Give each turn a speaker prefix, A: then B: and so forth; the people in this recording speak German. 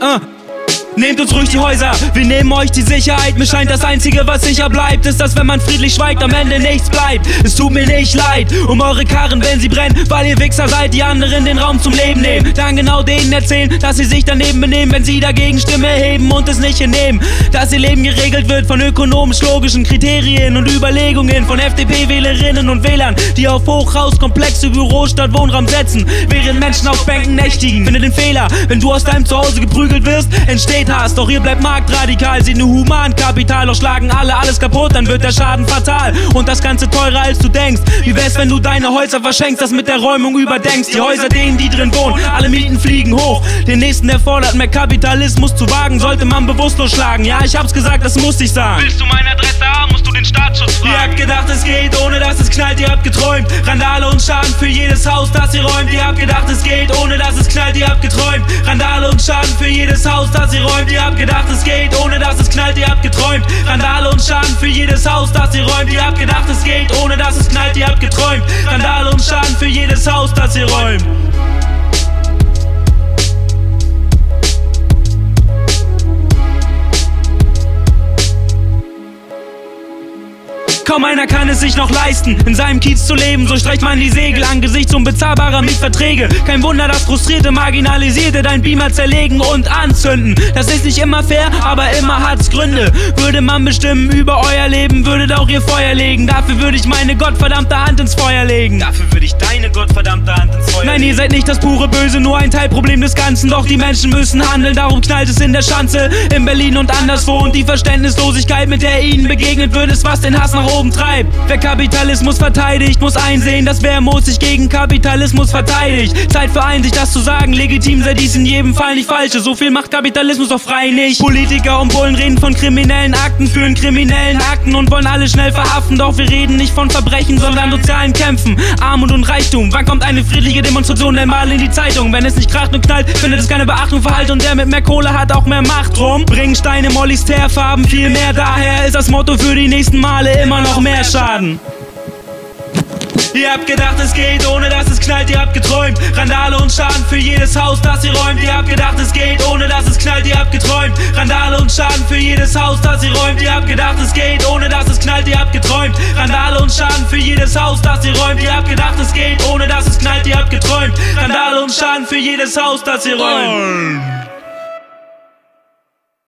A: Uh. Nehmt uns ruhig die Häuser, wir nehmen euch die Sicherheit. Mir scheint das Einzige, was sicher bleibt, ist, dass wenn man friedlich schweigt, am Ende nichts bleibt. Es tut mir nicht leid um eure Karren, wenn sie brennen, weil ihr Wichser seid, die anderen den Raum zum Leben nehmen. Dann genau denen erzählen, dass sie sich daneben benehmen, wenn sie dagegen Stimme erheben und es nicht hinnehmen. Dass ihr Leben geregelt wird von ökonomisch-logischen Kriterien und Überlegungen von FDP-Wählerinnen und Wählern, die auf Hochhaus, komplexe Büros statt Wohnraum setzen, während Menschen auf Bänken nächtigen. Finde den Fehler, wenn du aus deinem Zuhause geprügelt wirst, entsteht Hast. Doch ihr bleibt marktradikal, seht nur Humankapital. Doch schlagen alle alles kaputt, dann wird der Schaden fatal. Und das Ganze teurer als du denkst. Wie wär's, wenn du deine Häuser verschenkst, das mit der Räumung überdenkst? Die Häuser, denen die drin wohnen, alle Mieten fliegen hoch. Den nächsten erfordert mehr Kapitalismus zu wagen, sollte man bewusstlos schlagen. Ja, ich hab's gesagt, das muss ich sagen.
B: Willst du meine Adresse haben, den Staatsschutz fragen.
A: Ihr habt gedacht, es geht, ohne dass es knallt, ihr habt geträumt. Randale und Schaden für jedes Haus, das ihr räumt. Ihr habt gedacht, es geht, ohne dass es knallt, ihr habt geträumt. Randale und Schaden für jedes Haus, das ihr räumt. Ihr habt gedacht, es geht, ohne dass es knallt, ihr habt geträumt. Randale und Schaden für jedes Haus, das ihr räumt. Ihr habt gedacht, es geht, ohne dass es knallt, ihr habt geträumt. Randale und Schaden für jedes Haus, das ihr räumt. Kaum einer kann es sich noch leisten, in seinem Kiez zu leben. So streicht man die Segel angesichts unbezahlbarer Mietverträge. Kein Wunder, dass frustrierte Marginalisierte dein Beamer zerlegen und anzünden. Das ist nicht immer fair, aber immer hat's Gründe. Würde man bestimmen über euer Leben, würdet auch ihr Feuer legen. Dafür würde ich meine gottverdammte Hand ins Feuer legen.
B: Dafür würde ich deine gottverdammte Hand ins Feuer legen.
A: Nein, ihr seid nicht das pure Böse, nur ein Teilproblem des Ganzen. Doch die Menschen müssen handeln, darum knallt es in der Schanze. In Berlin und anderswo. Und die Verständnislosigkeit, mit der ihnen begegnet wird, ist was den Hass nach oben oben treibt. Wer Kapitalismus verteidigt, muss einsehen, dass wer Mut sich gegen Kapitalismus verteidigt. Zeit für Einsicht, das zu sagen, legitim sei dies in jedem Fall nicht falsche. So viel macht Kapitalismus doch frei nicht. Politiker und Bullen reden von kriminellen Akten, führen kriminellen Akten und wollen alle schnell verhaften. Doch wir reden nicht von Verbrechen, sondern sozialen Kämpfen. Armut und Reichtum. Wann kommt eine friedliche Demonstration denn mal in die Zeitung? Wenn es nicht kracht und knallt, findet es keine Beachtung. Verhalt und der mit mehr Kohle hat auch mehr Macht rum. Bringen Steine, Mollys Teerfarben viel mehr. Daher ist das Motto für die nächsten Male immer noch noch mehr Schaden. Ihr habt gedacht, es geht, ohne dass es knallt, ihr habt geträumt. Randale und Schaden für jedes Haus, das ihr räumt. Ihr habt gedacht, es geht, ohne dass es knallt, ihr habt geträumt. Randale und Schaden für jedes Haus, das ihr räumt. Ihr habt gedacht, es geht, ohne dass es knallt, ihr habt geträumt. Randale und Schaden für jedes Haus, das ihr räumt. Ihr habt gedacht, es geht, ohne dass es knallt, ihr habt geträumt. Randale und Schaden für jedes Haus, das ihr räumt.